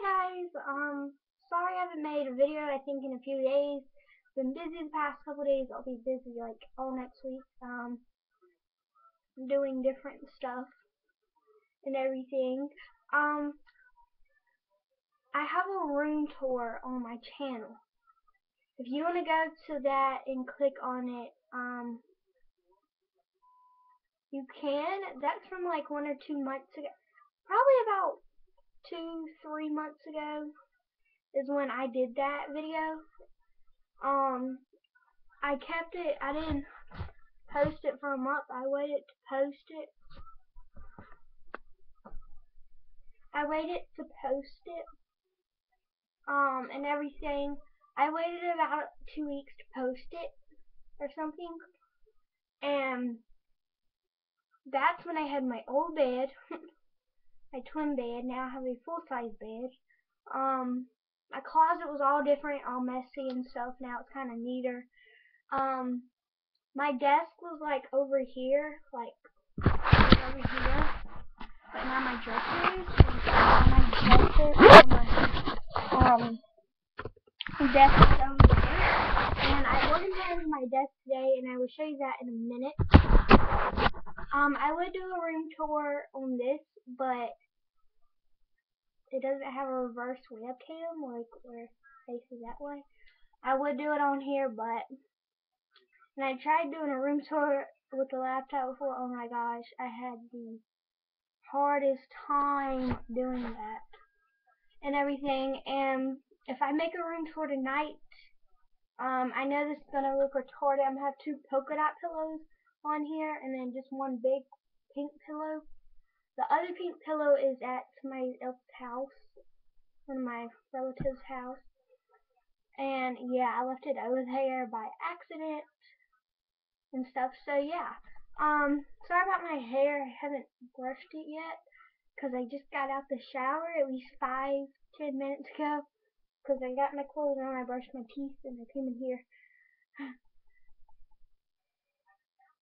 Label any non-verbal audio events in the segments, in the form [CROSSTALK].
guys, um, sorry I haven't made a video, I think in a few days. Been busy the past couple days, I'll be busy like all next week, um, doing different stuff and everything. Um, I have a room tour on my channel. If you want to go to that and click on it, um, you can. That's from like one or two months ago. Probably about two, three months ago is when I did that video. Um, I kept it, I didn't post it for a month. I waited to post it. I waited to post it. Um, and everything. I waited about two weeks to post it or something. And that's when I had my old bed. [LAUGHS] my twin bed. Now I have a full size bed. Um, my closet was all different, all messy and stuff. Now it's kind of neater. Um, my desk was like over here, like over here. But now my dresser is my dresser, my um desk is over. And I organized my desk today, and I will show you that in a minute. Um, I would do a room tour on this, but it doesn't have a reverse webcam, like where faces that way. I would do it on here, but and I tried doing a room tour with the laptop before. Oh my gosh, I had the hardest time doing that and everything. And if I make a room tour tonight, um, I know this is gonna look retarded. I'm gonna have two polka dot pillows on here, and then just one big pink pillow. The other pink pillow is at my house, one of my relative's house. And yeah, I left it over there by accident and stuff. So yeah, um, sorry about my hair. I haven't brushed it yet because I just got out the shower at least five, ten minutes ago. Because I got my clothes on, I brushed my teeth, and I came in here.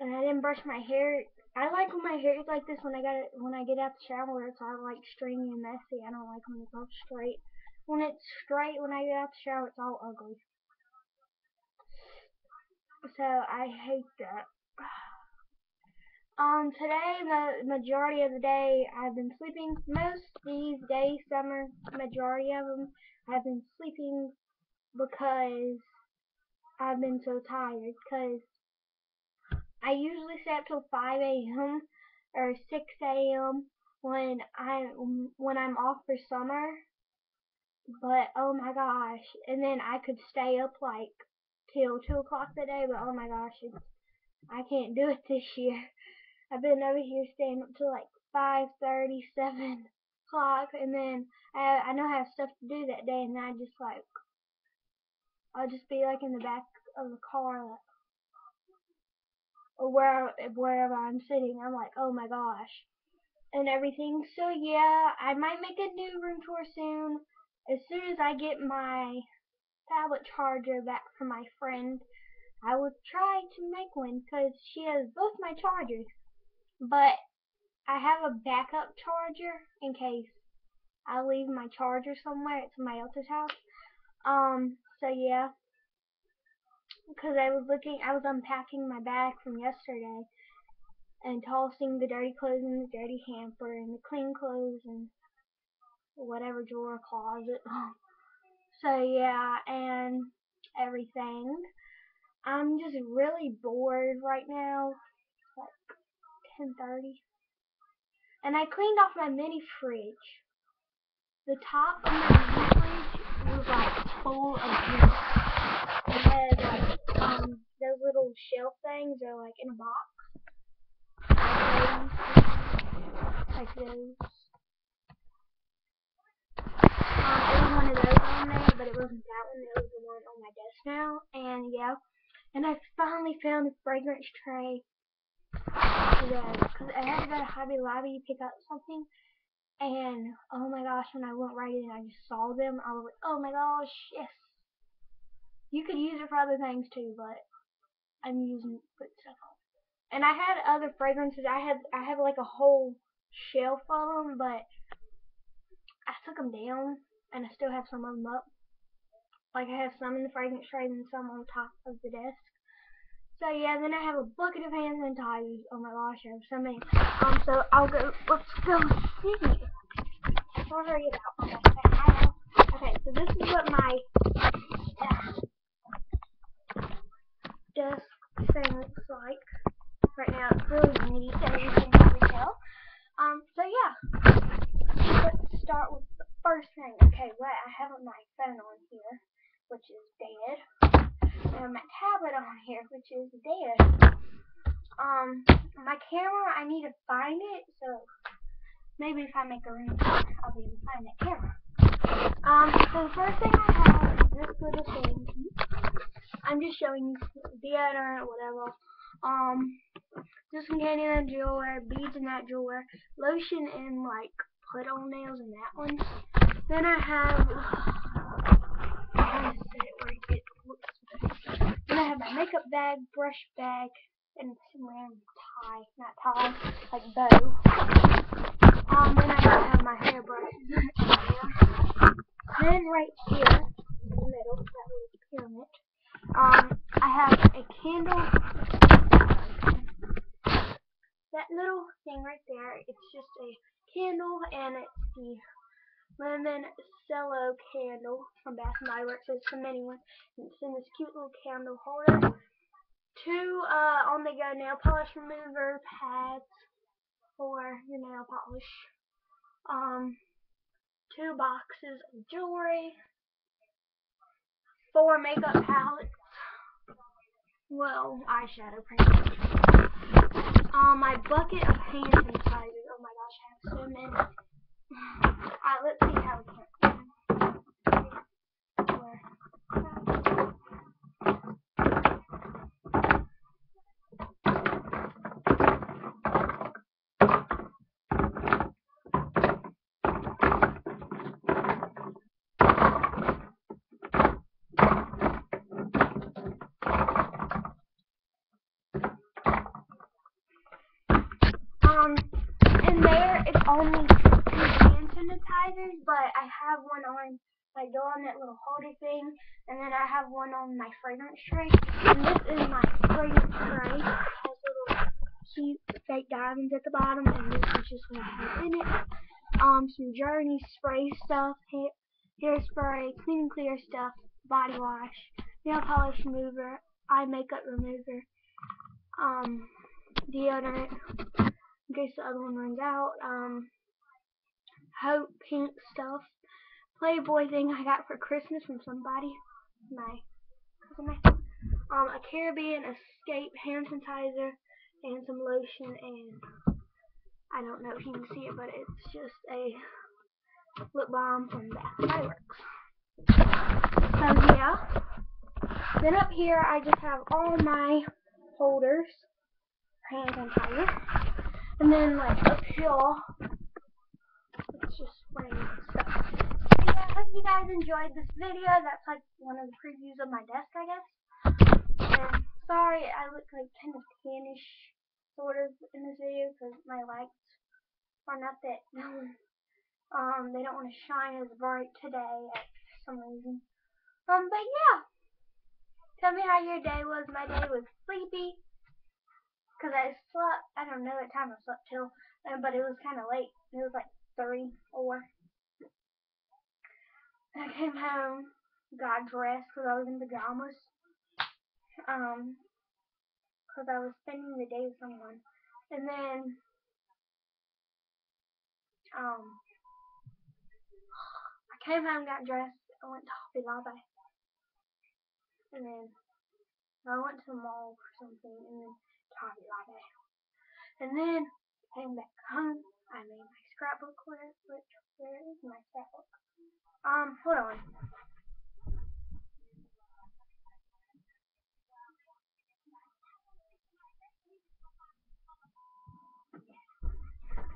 And I didn't brush my hair. I like when my hair is like this when I got it when I get out the shower. It's all like stringy and messy. I don't like when it's all straight. When it's straight when I get out the shower, it's all ugly. So I hate that. [SIGHS] Um, today the majority of the day I've been sleeping. Most these days, summer, majority of them, I've been sleeping because I've been so tired. Because I usually stay up till 5 a.m. or 6 a.m. when I when I'm off for summer. But oh my gosh, and then I could stay up like till 2 o'clock that day. But oh my gosh, I can't do it [LAUGHS] this year. I've been over here staying up till like 5:30, 7 o'clock, and then I I know I have stuff to do that day, and I just like I'll just be like in the back of the car, like or where wherever I'm sitting, I'm like, oh my gosh, and everything. So yeah, I might make a new room tour soon. As soon as I get my tablet charger back from my friend, I will try to make one because she has both my chargers. But I have a backup charger in case I leave my charger somewhere at somebody else's house. Um, so yeah because I was looking, I was unpacking my bag from yesterday and tossing the dirty clothes in the dirty hamper and the clean clothes and whatever drawer closet. [LAUGHS] so yeah, and everything. I'm just really bored right now. Like 10:30, and I cleaned off my mini fridge. The top of my mini fridge was like full of juice. It had like um those little shelf things are like in a box. Like those. Um, it was one of those on there, but it wasn't that one. It was the one on my desk now. And yeah, and I finally found a fragrance tray. Because I had to go to Hobby Lobby to pick up something. And oh my gosh, when I went right in, I just saw them. I was like, oh my gosh, yes. You could use it for other things too, but I'm using put stuff on. And I had other fragrances. I had I have like a whole shelf of them, but I took them down and I still have some of them up. Like I have some in the fragrance tray and some on top of the desk. So yeah, then I have a bucket of hand sanitizers. Oh my gosh, I have so many. Um, so I'll go. Let's go see. Sorry about that. Okay, so this is what my uh, desk thing looks like. Right now, it's really neat, as you can tell. Um, so yeah, let's start with the first thing. Okay, wait, I have my phone on here, which is dead and my tablet on here, which is dead. Um, my camera, I need to find it, so maybe if I make a room, I'll be able to find that camera. Um, so the first thing I have is this little thing. I'm just showing you deodorant, whatever. Um, just some candy and jewelry, beads in that jewelry, lotion and like put on nails in that one. Then I have, [SIGHS] to it where it looks then I have my makeup bag, brush bag, and some random tie, not tie, like bow. Um, then I have my hairbrushes. then right here, in the middle, that little pyramid, um, I have a candle. That little thing right there, it's just a candle, and it's the lemon cello candle from Bath & Body Works. It's the mini one. It's in this cute little candle holder. Two uh, on the go nail polish remover pads for your nail polish. Um, two boxes of jewelry. Four makeup palettes. Well, eyeshadow paint. Um, my bucket of hand sanitizer. Oh my gosh, I have so many. [SIGHS] Alright, let's see how we can. Um, in there, it's only two hand but I have one on, like, go on that little holder thing, and then I have one on my fragrance tray, and this is my fragrance tray. It has little cute fake diamonds at the bottom, and this is just what I have in it. Um, some Journey spray stuff, hair, hairspray, clean and clear stuff, body wash, nail polish remover, eye makeup remover, um, deodorant, in case the other one runs out. Um, Hope pink stuff. Playboy thing I got for Christmas from somebody. My cousin. Um, a Caribbean Escape hand sanitizer and some lotion and I don't know if you can see it, but it's just a lip balm from Bath Fireworks. So yeah. Then up here I just have all my holders, hand sanitizer. And then like up here, stuff. So yeah, I hope you guys enjoyed this video. That's like one of the previews of my desk, I guess. And sorry, I look like kind of tannish sort of in this video because my lights are not that um they don't want to shine as bright today for some reason. Um, but yeah. Tell me how your day was. My day was sleepy. Because I slept, I don't know what time I slept till, uh, but it was kind of late. It was like 3, 4. I came home, got dressed because I was in pajamas. Um, because I was spending the day with someone. And then, um, I came home, got dressed, I went to Hobby Lobby. And then, I went to the mall for something, and then Hobby Lobby. And then came back home. I made my scrapbook where which where is my scrapbook? Um, hold on.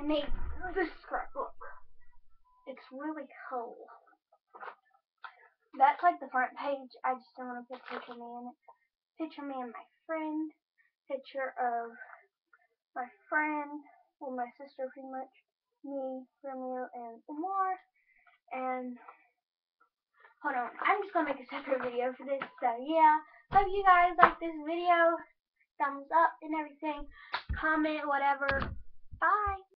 I made this scrapbook. It's really cool. That's like the front page. I just don't want to put picture me in it. Picture me and my friend picture of my friend, well, my sister pretty much, me, Romeo, and Omar, and hold on. I'm just gonna make a separate video for this. So yeah, hope you guys like this video. Thumbs up and everything. Comment, whatever. Bye.